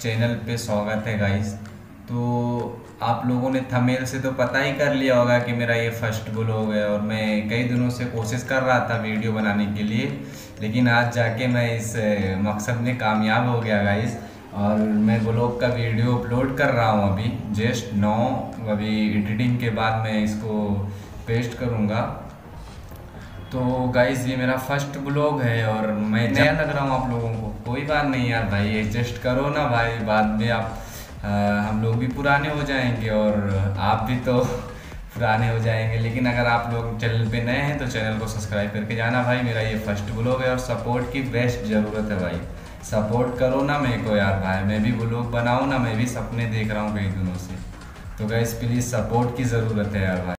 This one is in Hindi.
चैनल पे स्वागत है गाइस तो आप लोगों ने थंबनेल से तो पता ही कर लिया होगा कि मेरा ये फ़र्स्ट ब्लॉग है और मैं कई दिनों से कोशिश कर रहा था वीडियो बनाने के लिए लेकिन आज जाके मैं इस मकसद में कामयाब हो गया गाइस और मैं ब्लॉग का वीडियो अपलोड कर रहा हूँ अभी जस्ट नौ अभी एडिटिंग के बाद मैं इसको पेस्ट करूँगा. तो गाइज़ ये मेरा फ़र्स्ट ब्लॉग है और मैं नया लग रहा हूँ आप लोगों कोई बात नहीं यार भाई एडजस्ट करो ना भाई बाद में आप आ, हम लोग भी पुराने हो जाएँगे और आप भी तो पुराने हो जाएँगे। लेकिन अगर आप लोग चैनल पे नए हैं तो चैनल को सब्सक्राइब करके जाना भाई। मेरा ये फ़र्स्ट ब्लॉग है और सपोर्ट की बेस्ट ज़रूरत है भाई। सपोर्ट करो ना मेरे को यार भाई। मैं भी ब्लॉग बनाऊँ ना मैं भी सपने देख रहा हूँ कई दिनों से। तो गैस प्लीज़ सपोर्ट की ज़रूरत है यार भाई।